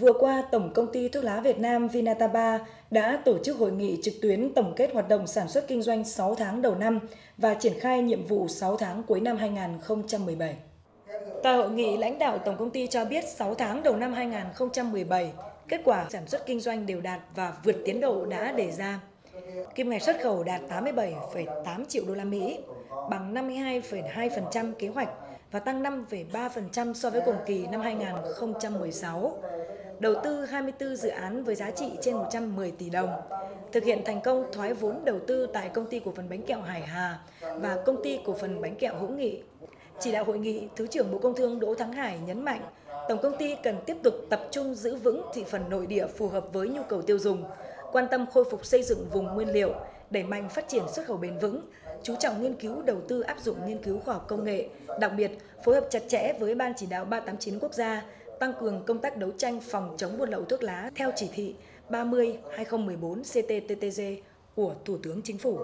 Vừa qua, Tổng công ty thuốc lá Việt Nam Vinataba đã tổ chức hội nghị trực tuyến tổng kết hoạt động sản xuất kinh doanh 6 tháng đầu năm và triển khai nhiệm vụ 6 tháng cuối năm 2017. Tại hội nghị, lãnh đạo Tổng công ty cho biết 6 tháng đầu năm 2017, kết quả sản xuất kinh doanh đều đạt và vượt tiến độ đã đề ra. Kim ngạch xuất khẩu đạt 87,8 triệu đô la Mỹ, bằng 52,2% kế hoạch và tăng 5,3% so với cùng kỳ năm 2016. Đầu tư 24 dự án với giá trị trên 110 tỷ đồng. Thực hiện thành công thoái vốn đầu tư tại công ty cổ phần bánh kẹo Hải Hà và công ty cổ phần bánh kẹo Hữu Nghị. Chỉ đạo hội nghị, Thứ trưởng Bộ Công Thương Đỗ Thắng Hải nhấn mạnh, Tổng công ty cần tiếp tục tập trung giữ vững thị phần nội địa phù hợp với nhu cầu tiêu dùng, quan tâm khôi phục xây dựng vùng nguyên liệu, đẩy mạnh phát triển xuất khẩu bền vững, chú trọng nghiên cứu đầu tư áp dụng nghiên cứu khoa học công nghệ, đặc biệt phối hợp chặt chẽ với Ban chỉ đạo 389 quốc gia, tăng cường công tác đấu tranh phòng chống buôn lậu thuốc lá theo chỉ thị 30/2014 CTTTG của Thủ tướng Chính phủ.